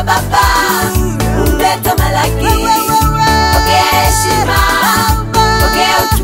Papá, o baba Uleta malaki Oke heshima Oke utu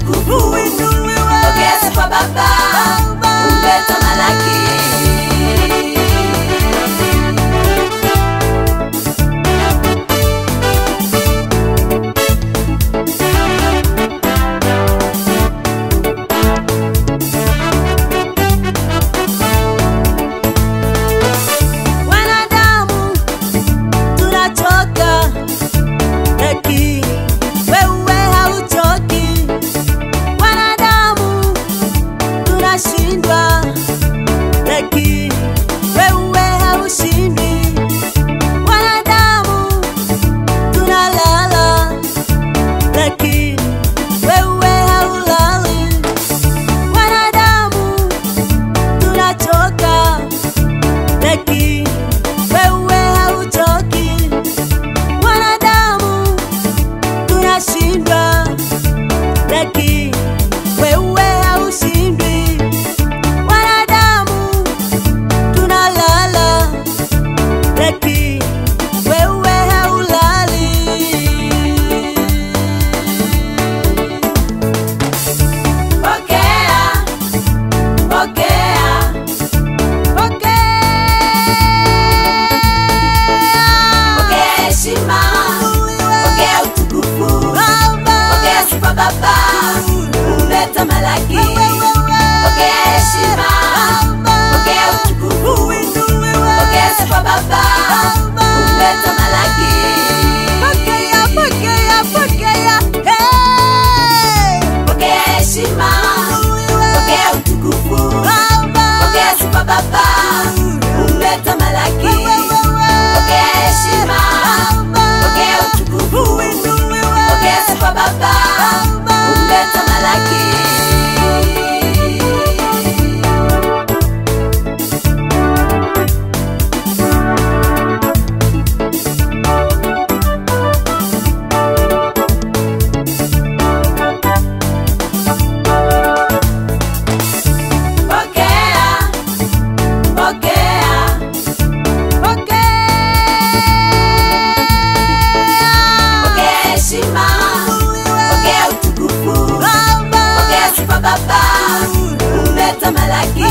Dr. Malaki.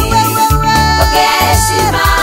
Okay, Shiva.